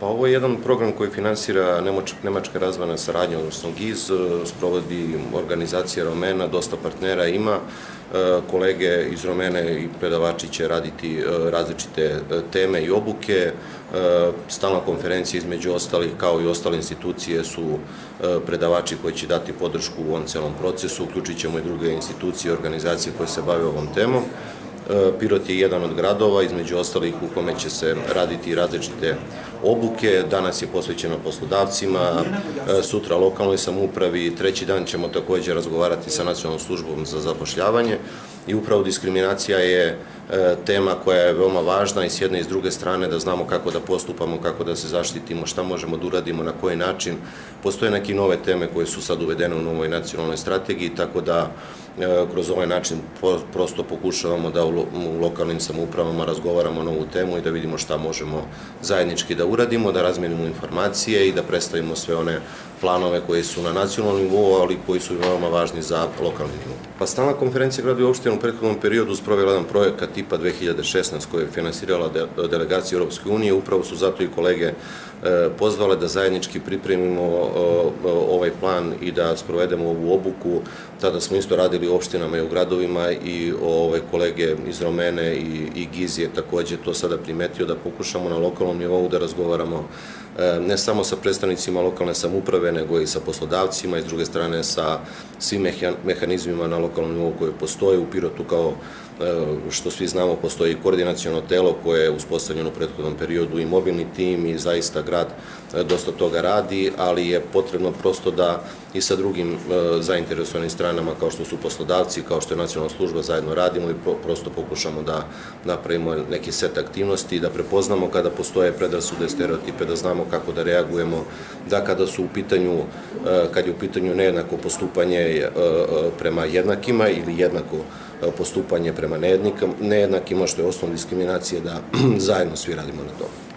Pa ovo je jedan program koji finansira Nemačka razvojna saradnja, odnosno GIZ, sprovodi organizacija Romena, dosta partnera ima, e, kolege iz Romene i predavači će raditi e, različite e, teme i obuke, stalna konferencija između ostalih kao i ostale institucije su predavači koji će dati podršku u ovom celom procesu, uključit ćemo i druge institucije i organizacije koje se bave ovom temom. E, Pirot je jedan od gradova, između ostalih u kome će se raditi različite obuke. Danas je posvećeno poslodavcima, e, sutra lokalnoj samoupravi, treći dan ćemo takođe razgovarati sa nacionalnom službom za zapošljavanje i upravo diskriminacija je e, tema koja je veoma važna i s jedne i s druge strane da znamo kako da postupamo, kako da se zaštitimo, šta možemo da uradimo, na koji način. Postoje neke nove teme koje su sad uvedene u novoj nacionalnoj strategiji, tako da e, kroz ovaj način prosto pokušavamo da u lokalnim samoupravama razgovaramo na ovu temu i da vidimo šta možemo zajednički da uradimo, da razmenimo informacije i da predstavimo sve one planove koji su na nacionalnom nivou, ali koji su veoma važni za lokalni nivou. Pa stalna konferencija grada i opština u prethodnom periodu sprovela jedan projekat tipa 2016 koji je finansirala delegacija Europske unije, upravo su zato i kolege e, pozvale da zajednički pripremimo ovaj plan i da sprovedemo ovu obuku. Tada smo isto radili u opštinama i u gradovima i ove kolege iz Romene i, i Gizije takođe to sada primetio da pokušamo na lokalnom nivou da razgovaramo e, ne samo sa predstavnicima lokalne samuprave, nego i sa poslodavcima i s druge strane sa svim mehanizmima na lokalnom nivou koje postoje. U Pirotu kao e, što svi znamo postoji koordinacijono telo koje je uspostavljeno u prethodnom periodu i mobilni tim i zaista grad e, dosta toga radi, ali je potrebno prosto da i sa drugim zainteresovanim stranama kao što su poslodavci, kao što je nacionalna služba zajedno radimo i prosto pokušamo da napravimo neki set aktivnosti da prepoznamo kada postoje predrasude, stereotipe, da znamo kako da reagujemo, da kada su u pitanju, e, kad je u pitanju nejednako postupanje e, e, prema jednakima ili jednako postupanje prema nejednakima, što je osnovna diskriminacija, da zajedno svi radimo na tome.